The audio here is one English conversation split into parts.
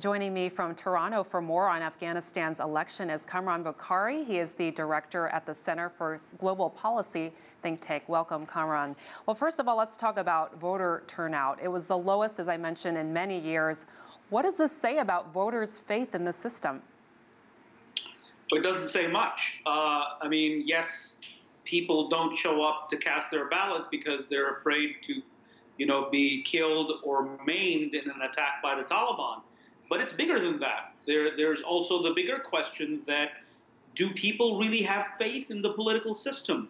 Joining me from Toronto for more on Afghanistan's election is Kamran Bokhari. He is the director at the Center for Global Policy think tank. Welcome, Kamran. Well, first of all, let's talk about voter turnout. It was the lowest, as I mentioned, in many years. What does this say about voters' faith in the system? It doesn't say much. Uh, I mean, yes, people don't show up to cast their ballot because they're afraid to, you know, be killed or maimed in an attack by the Taliban but it's bigger than that. There, there's also the bigger question that do people really have faith in the political system?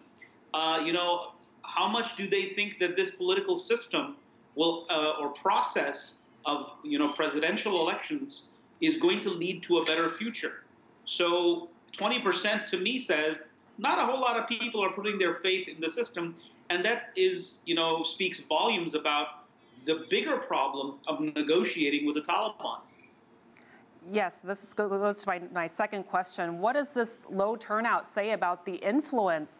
Uh, you know, how much do they think that this political system will uh, or process of you know presidential elections is going to lead to a better future? So 20% to me says not a whole lot of people are putting their faith in the system, and that is you know speaks volumes about the bigger problem of negotiating with the Taliban. Yes, this goes to my, my second question. What does this low turnout say about the influence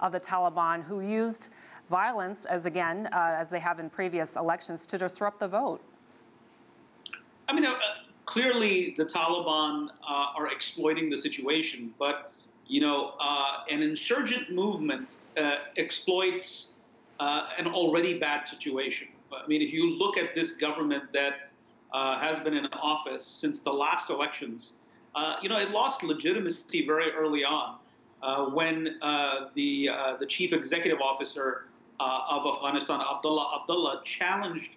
of the Taliban who used violence, as again, uh, as they have in previous elections, to disrupt the vote? I mean, uh, clearly the Taliban uh, are exploiting the situation, but, you know, uh, an insurgent movement uh, exploits uh, an already bad situation. I mean, if you look at this government that uh, has been in office since the last elections, uh, you know, it lost legitimacy very early on uh, when uh, the uh, the chief executive officer of Afghanistan, Abdullah Abdullah, challenged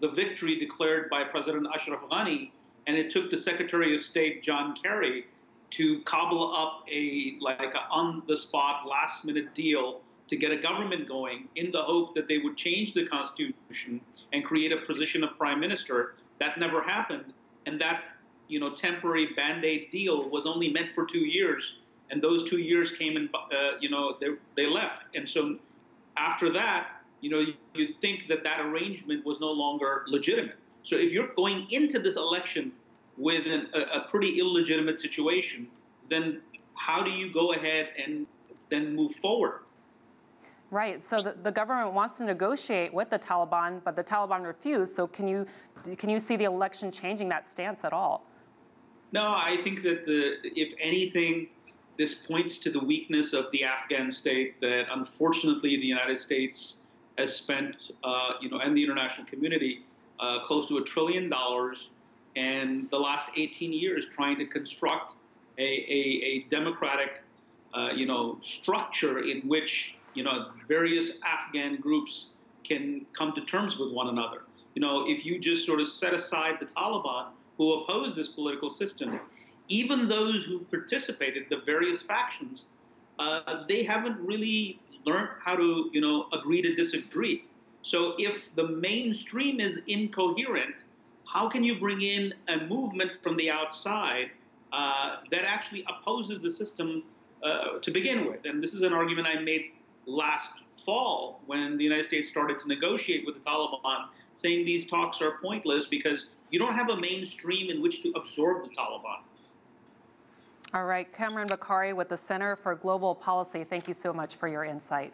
the victory declared by President Ashraf Ghani, and it took the Secretary of State John Kerry to cobble up a like on the spot last minute deal to get a government going in the hope that they would change the constitution and create a position of prime minister that never happened, and that you know temporary band-aid deal was only meant for two years, and those two years came and uh, you know they they left, and so after that, you know you, you think that that arrangement was no longer legitimate. So if you're going into this election with an, a, a pretty illegitimate situation, then how do you go ahead and then move forward? Right. So the, the, government wants to negotiate with the Taliban, but the Taliban refuse. So can you can you see the election changing that stance at all? No, I think that the if anything, this points to the weakness of the Afghan state. That unfortunately the United States has spent, uh, you know, and the international community, uh, close to a trillion dollars, in the last 18 years trying to construct a, a, a democratic, uh, you know, structure in which you know, various Afghan groups can come to terms with one another. You know, if you just sort of set aside the Taliban who oppose this political system, even those who've participated, the various factions, uh, they haven't really learned how to, you know, agree to disagree. So if the mainstream is incoherent, how can you bring in a movement from the outside uh, that actually opposes the system uh, to begin with? And this is an argument I made last fall when the United States started to negotiate with the Taliban, saying these talks are pointless because you don't have a mainstream in which to absorb the Taliban. All right, Kamran Bokhari with the Center for Global Policy, thank you so much for your insight.